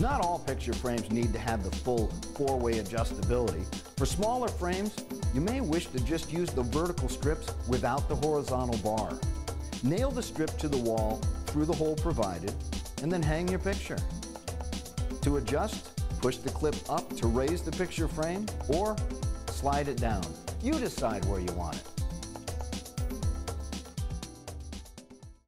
Not all picture frames need to have the full four-way adjustability. For smaller frames, you may wish to just use the vertical strips without the horizontal bar. Nail the strip to the wall through the hole provided, and then hang your picture. To adjust, push the clip up to raise the picture frame or slide it down. You decide where you want it.